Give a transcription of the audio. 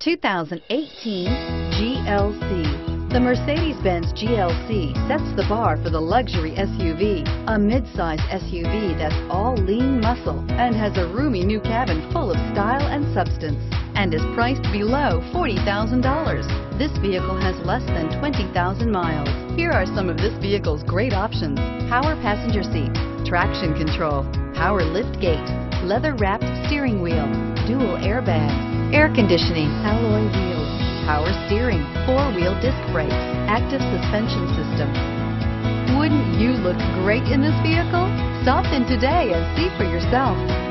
2018 GLC. The Mercedes-Benz GLC sets the bar for the luxury SUV, a midsize SUV that's all lean muscle and has a roomy new cabin full of style and substance and is priced below $40,000. This vehicle has less than 20,000 miles. Here are some of this vehicle's great options. Power passenger seat, traction control, power lift gate, leather wrapped steering wheel, dual airbags, air conditioning, alloy wheels, power steering, four-wheel disc brakes, active suspension system. Wouldn't you look great in this vehicle? Stop in today and see for yourself.